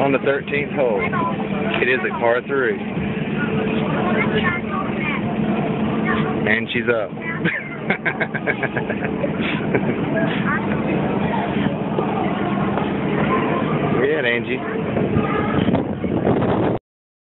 on the 13th hole. It is a par three. And she's up. Yeah, Angie?